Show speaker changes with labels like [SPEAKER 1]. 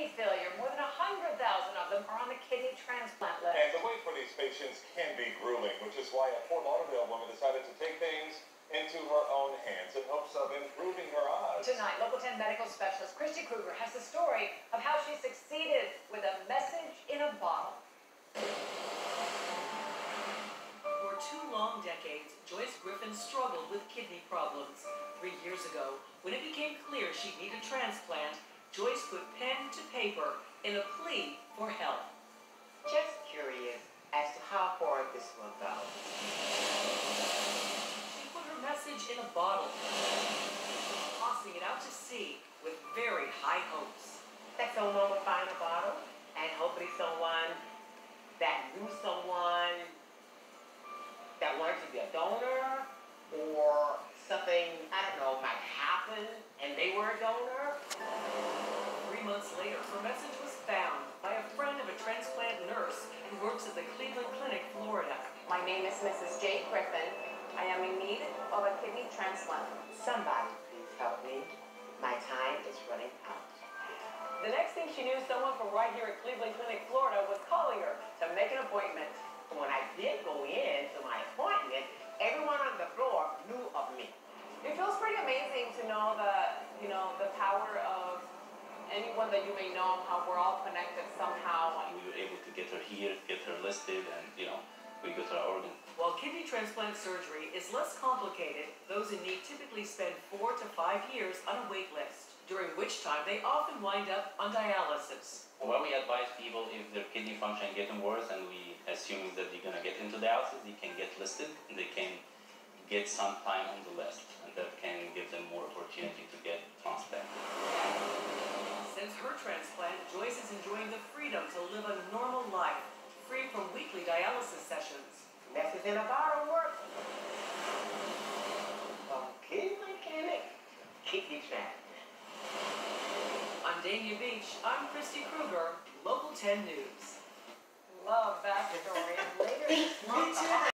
[SPEAKER 1] kidney failure. More than 100,000 of them are on the kidney transplant list.
[SPEAKER 2] And the wait for these patients can be grueling, which is why a Fort Lauderdale woman decided to take things into her own hands in hopes of improving her odds.
[SPEAKER 1] Tonight, Local 10 medical specialist Kristi Krueger has the story of how she succeeded with a message in a bottle.
[SPEAKER 3] For two long decades, Joyce Griffin struggled with kidney problems. Three years ago, when it became clear she'd need a transplant, Joyce put pen to paper in a plea for help.
[SPEAKER 4] Just curious as to how far this will go.
[SPEAKER 3] She put her message in a bottle, tossing it out to sea with very high hopes.
[SPEAKER 4] That someone will find a bottle, and hopefully someone that knew someone that wanted to be a donor, or something, I don't know, might happen, and they were a donor.
[SPEAKER 3] Months later, her message was found by a friend of a transplant nurse who works at the Cleveland Clinic, Florida.
[SPEAKER 5] My name is Mrs. Jade Griffin. I am in need of a kidney transplant.
[SPEAKER 4] Somebody please help me. My time is running out.
[SPEAKER 5] The next thing she knew, someone from right here at Cleveland Clinic, Florida was calling her to make an appointment.
[SPEAKER 4] When I did go in to my appointment, everyone on the floor knew of me.
[SPEAKER 5] It feels pretty amazing to know that, you know, the anyone that you may know, how we're all connected somehow.
[SPEAKER 6] We were able to get her here, get her listed, and you know, we got her organ.
[SPEAKER 3] While kidney transplant surgery is less complicated, those in need typically spend four to five years on a wait list, during which time they often wind up on dialysis.
[SPEAKER 6] What we advise people if their kidney function getting worse and we assuming that they're gonna get into dialysis, they can get listed and they can get some time on the list
[SPEAKER 3] her transplant, Joyce is enjoying the freedom to live a normal life, free from weekly dialysis sessions.
[SPEAKER 4] Message in a bottle work. From Cleveland Clinic, kidney transplant.
[SPEAKER 3] On Dania Beach, I'm Kristi Krueger, Local 10 News.
[SPEAKER 1] Love that story. And later this month,